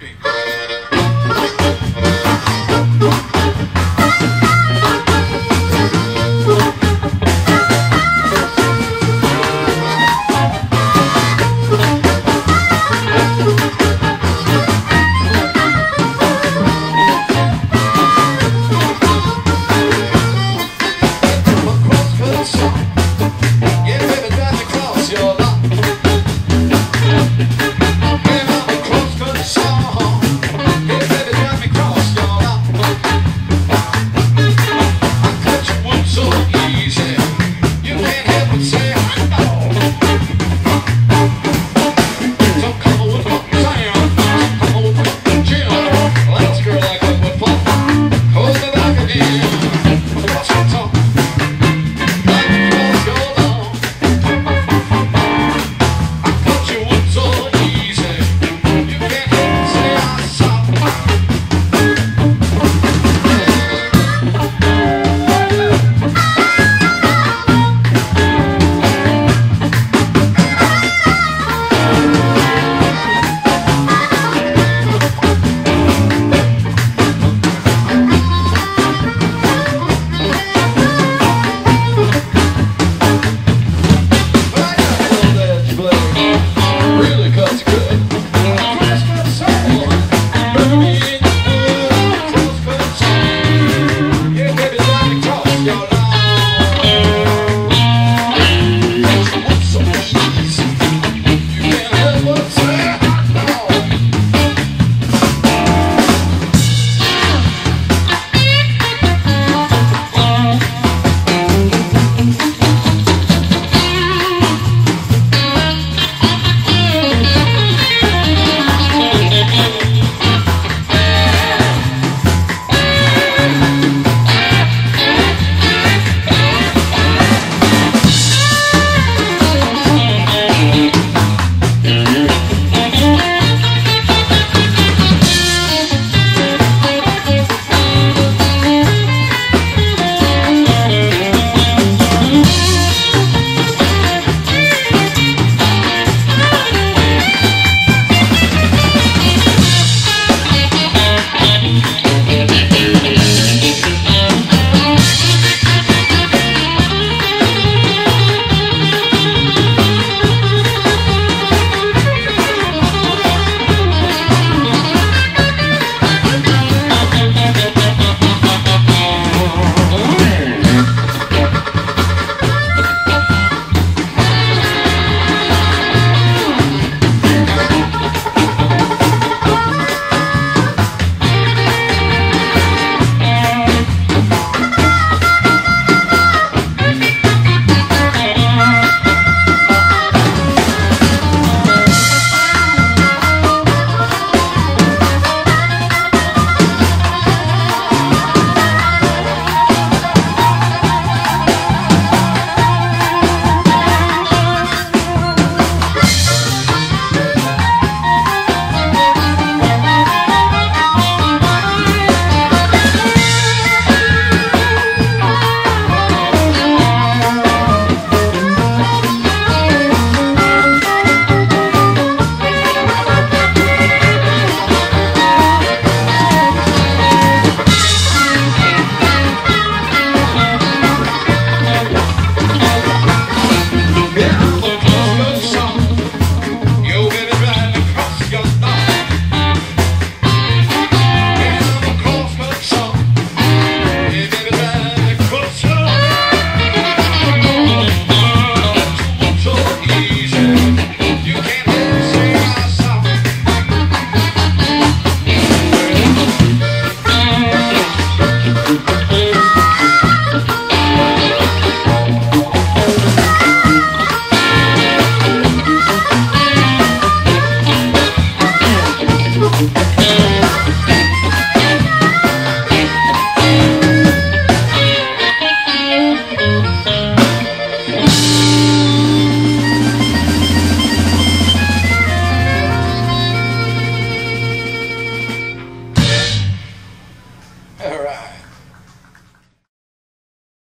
people.